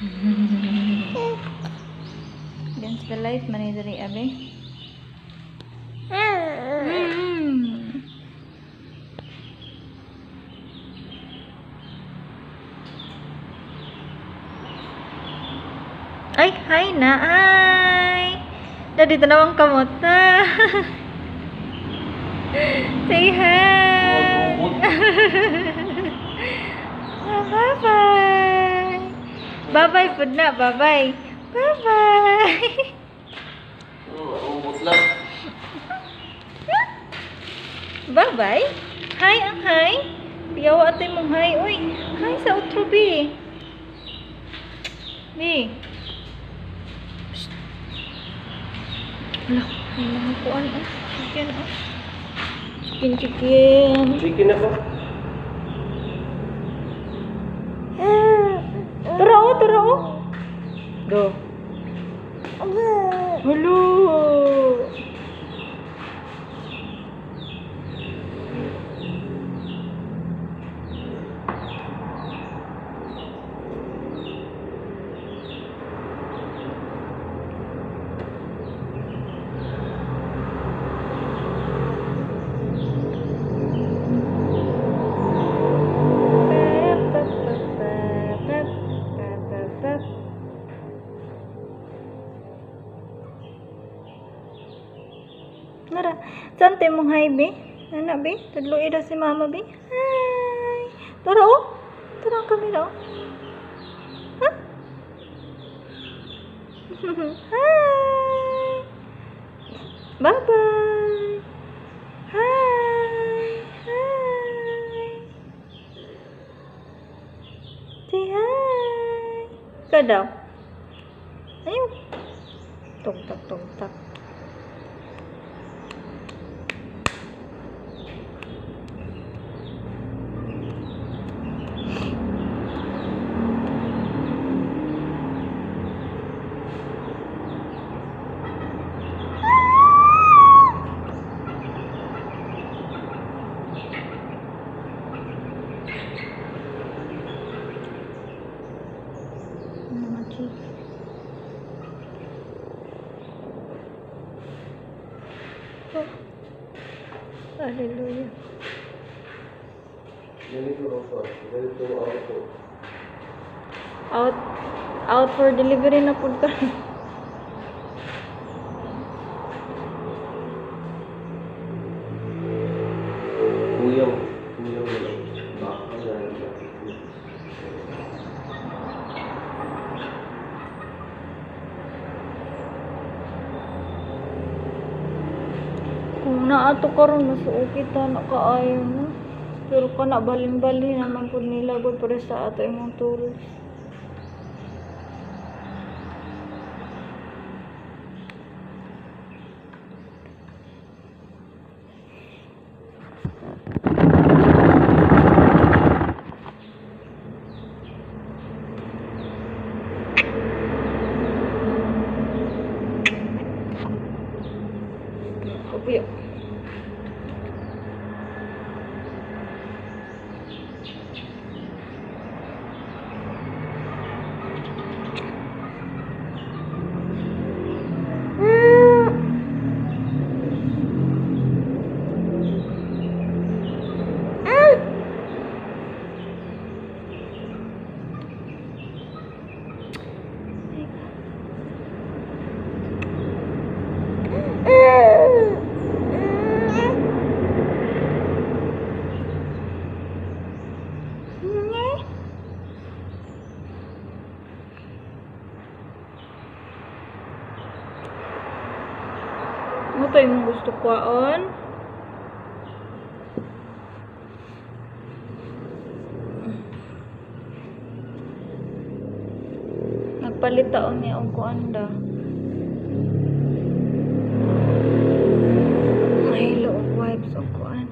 Against the light, manidari abe. Mm. Ay, hi na, ay. Dadi tanawang kamot na. Say hi. Bye-bye. Bye-bye food na, bye-bye. Bye-bye. Lang. Bye-bye. Hi ang hi. Piyawa ate mong hi. Uy, hi sa outro, B. B. Wala, may mga kuan, ah. Chicken, ah. Chicken, chicken. Chicken ako. Nara, saan tayo mong hi, be? Nana, be? Tadloy daw si mama, be? Hi! Tara, oh! Tara ang kamera, oh. Ha? Hi! Bye-bye! Hi! Hi! Hi! Ka daw? Ayun. Tugtak, Oh. Hallelujah. Out out for delivery na pud ka. Kuyang. Kuyang na lang. Baka na lang. Kung naato karon mas okay ta nakaayo na. Pero kana balin-balin naman pud nila gud para sa ato imong tourist. Upiyo. Ano tayo mong gusto kwaon? Nagpalitaon niya ang kuanda. Mahilo og vibes og kuan.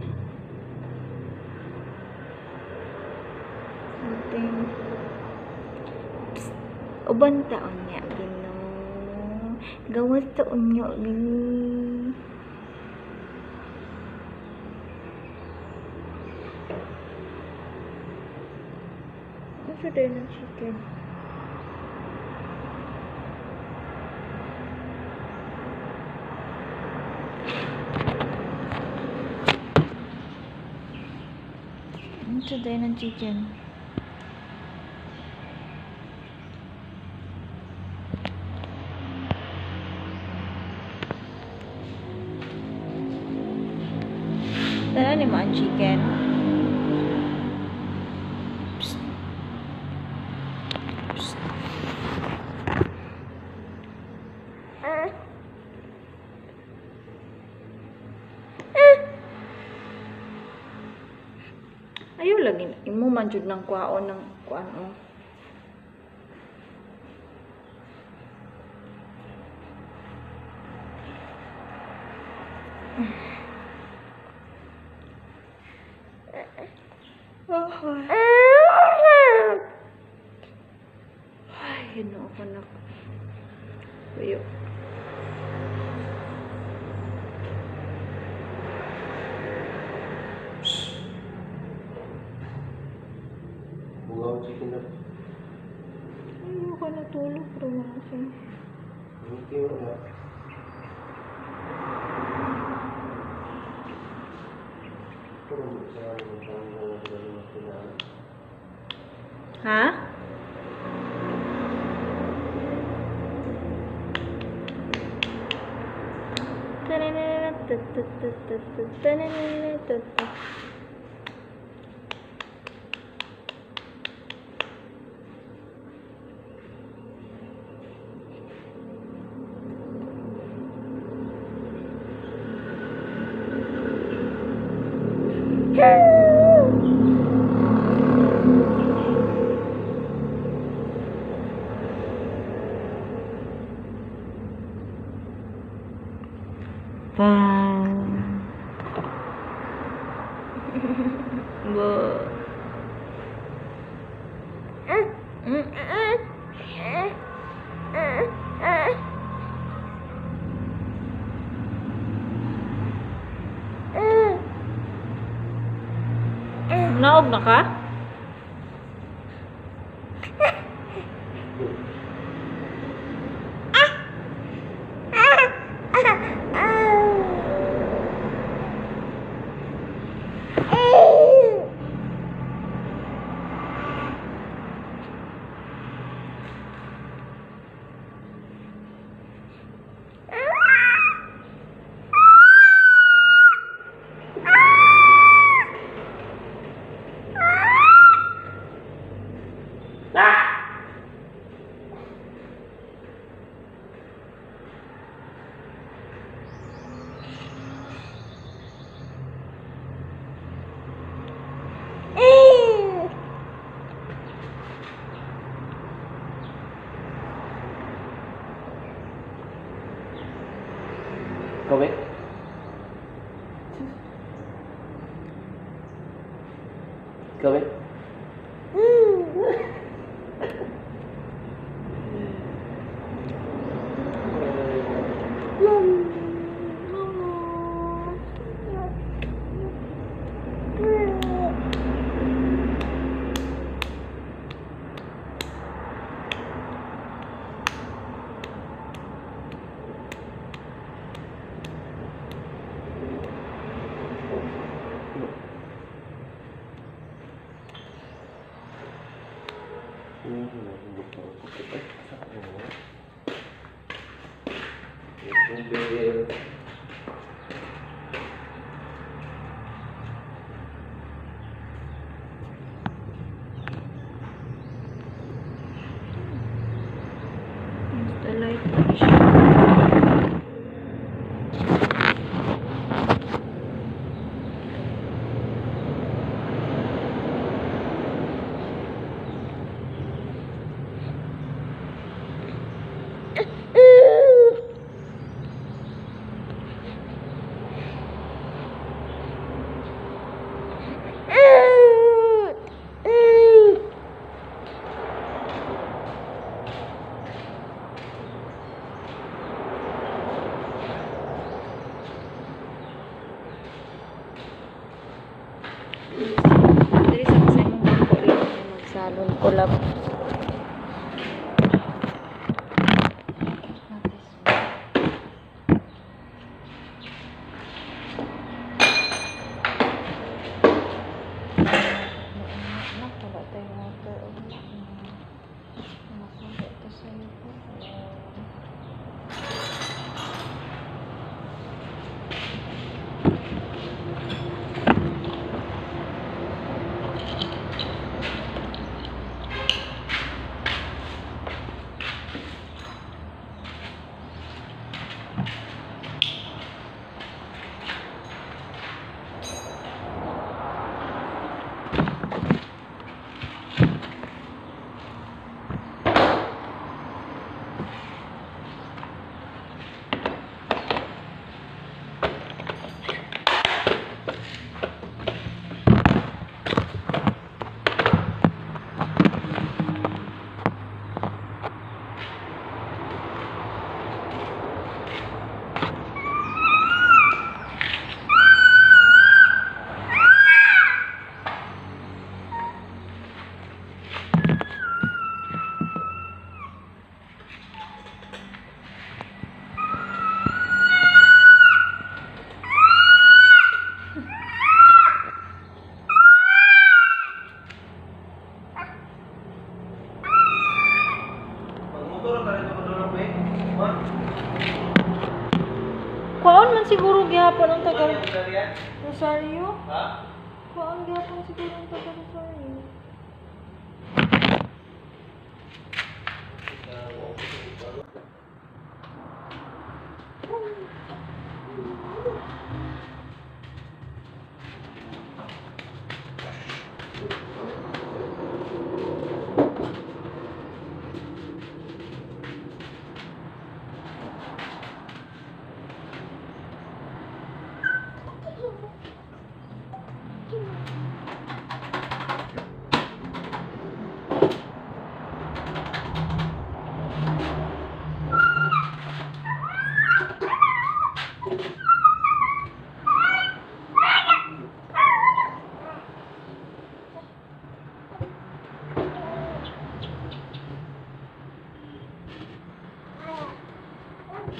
Something. Psst. Uban taon niya, Gino. Gawas taon niya, Gino. Nasa ano tayo ng chicken. Nasa tayo ng chicken. man jud ng kwaon ng kuan oh. Ay. Ay, ko na. Uyok. todo lo pronuncian. ¿Ah? good. 各位。各位。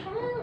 Hello.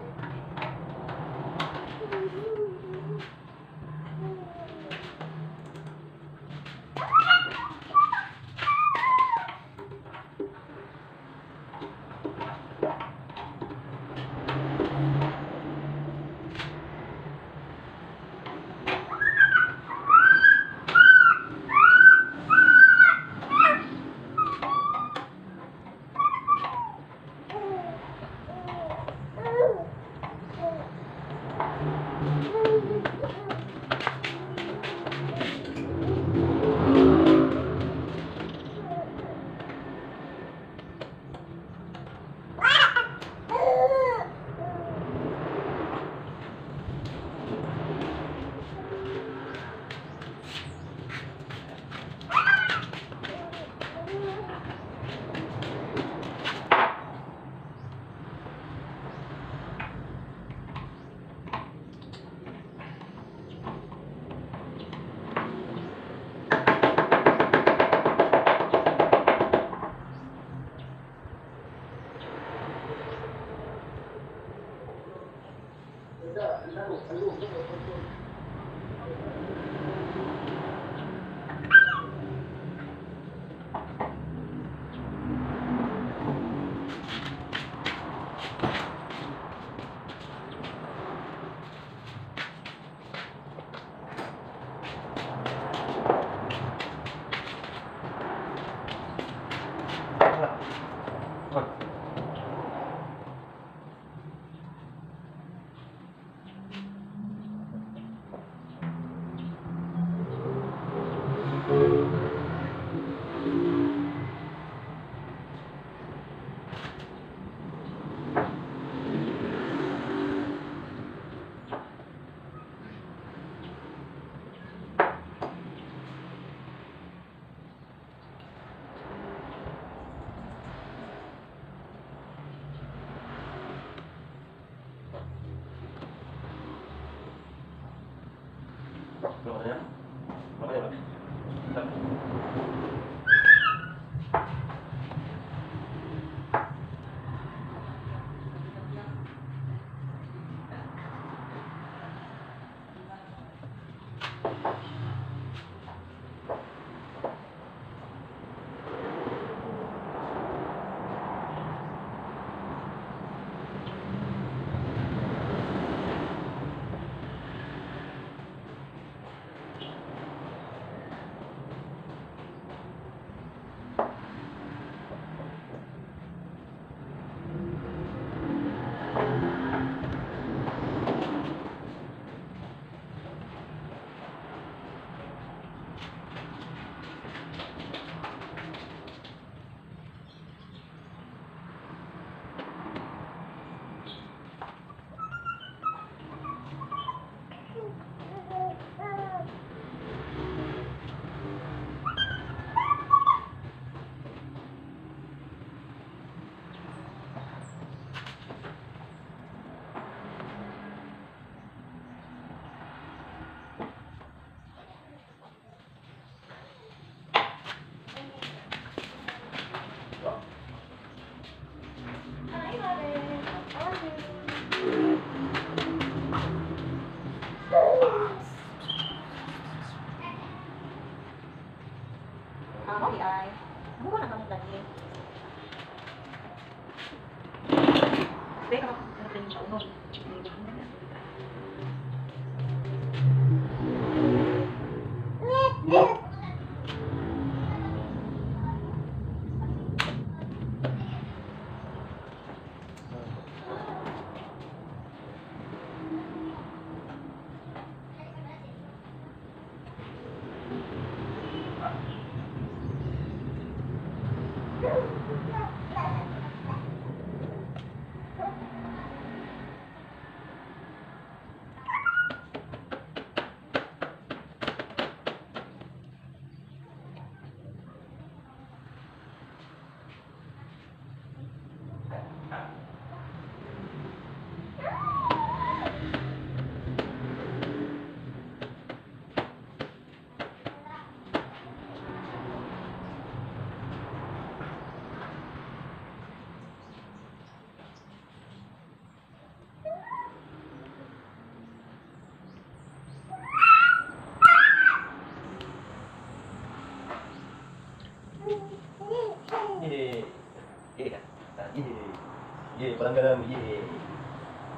Pelanggaran ye.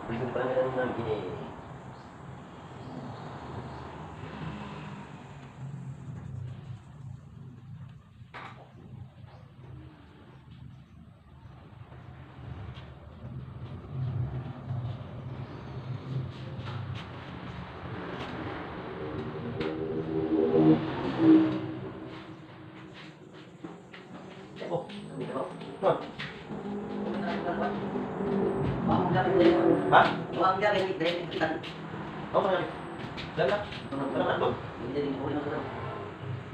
Berikan pelanggaran enam.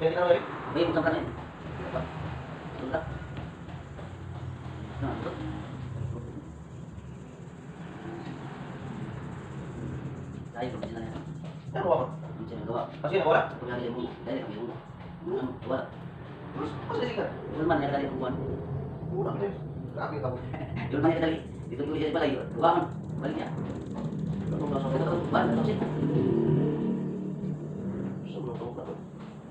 Yang kita balik? Bukan kan ini. Enggak. Nah, itu. Saya belum jalan ya. Kan apa? Dua. Pasti ada orang. Punya dia bunyi. Dari dua. Terus pas sih kan? Belum mana dari perempuan. Kurang deh. Kaki kamu. Belum mana dari. Itu tuh jadi balik. Ya. Dua kan. Baliknya. Kalau.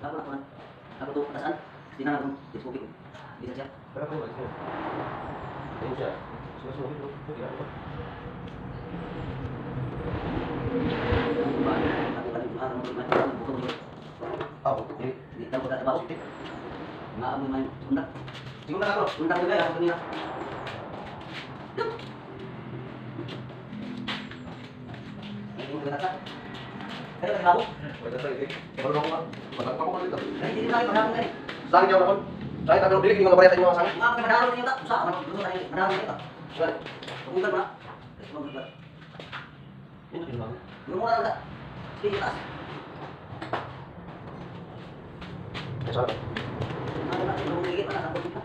Ako na, ako na. Ako to, atasaan? Tingnan ako, dito ko, bisa siya. Berapa dulu sini? Ini saya. Sudah sudah dulu. Itu dia. Ba, ako pa rin, ano, ano, ano, ano, bukong dito. Ah, ini. Hindi, tayo ko tatabaw. Maamoy man, Siguro na ako. Ko ako. Ay, yung gata. Kaya ka ako. Wala tayo eh. Baru ako. Matang ako dito. Ay, hindi na kayo mahapon kayo. Saan niyo ako? Saya tapi bilik yung nabayad sa inyo mga sangat. Mga kayo madalo niyo ta. Usa, ano, gusto tayo, madalo niyo ta. Saan? Pagbukan mo na. Kasi magbukan. Ini di mana? Lumura na ka. Sige, taas. Ya sana. Ano na, lumigit pa na, sabot ka.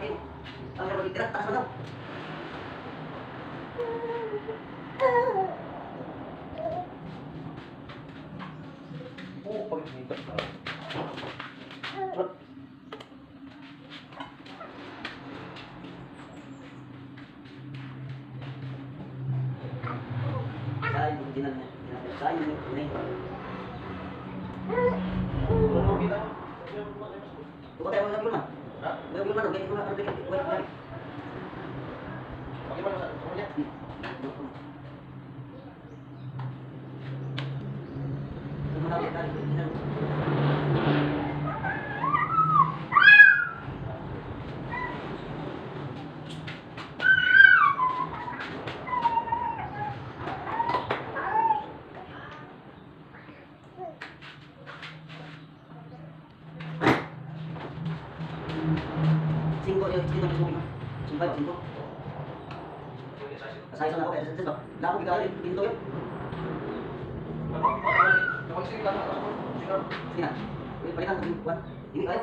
Ayun. Ang meron dito, taas mo daw. Oh, pag dito. Sayang yung dinan niya. Ano kita? Buka tayo mga man. Ha? Mga ano dito. Wait, wait. Pakiman mo sa. Sige na. Uy, palitan ko yung kuwan. Hindi kayo.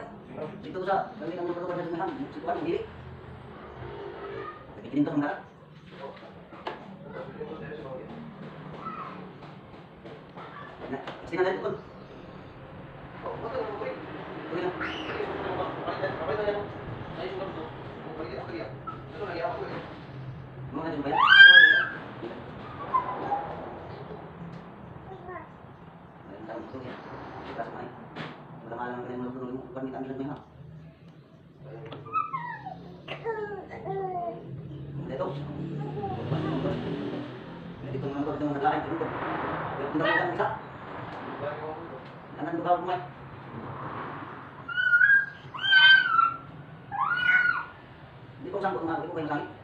Dito sa, kami ang ko sa sumihan. Si kuwan, hindi. Ikininto sa mga. Na, kasi na lang ko. Uy na. Mga na sumpay. Ayun lang ito yan. Kasi may. Wala nga lang ganyan mga tulong. Kuwan, kita nila may ha. Dito. Dito mga ko, dito mga naglain. Dito. Dito mga naglain. Isa. Anan ko ba kumay? Hindi ko sangkot nga, hindi ko kayong langit.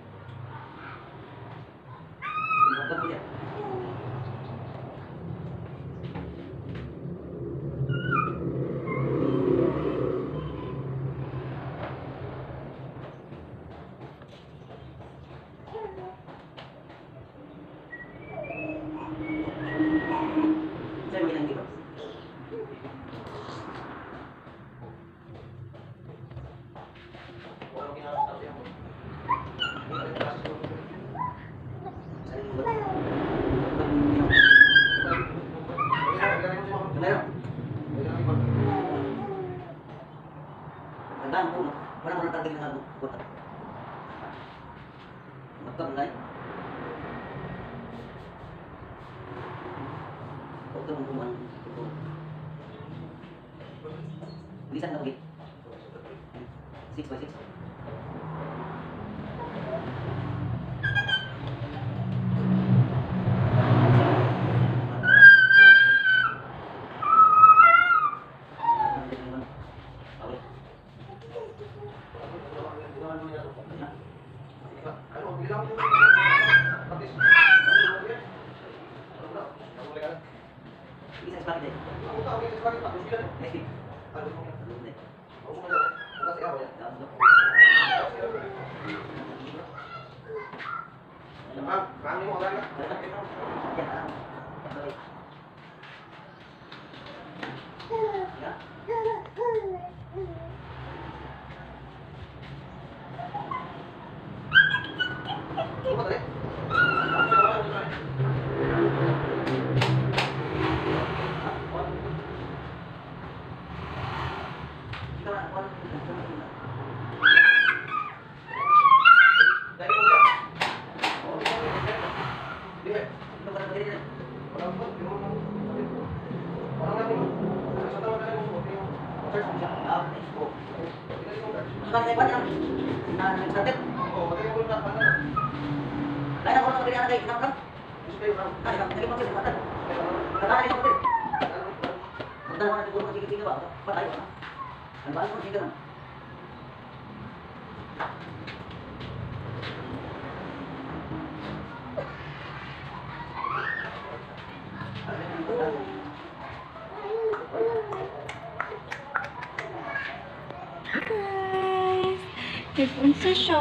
cầm lấy cậu cầm không ăn lý săn đâu đi xích qua xích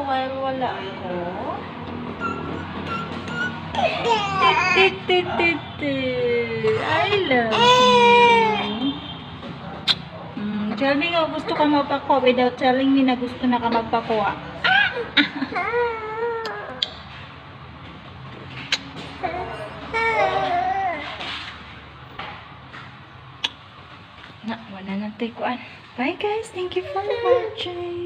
while wala ako. I love you. Mm, tell me nga gusto ka magpakuha without telling me na gusto na ka magpakuha. Na, wala na tayo. Bye guys, thank you for watching.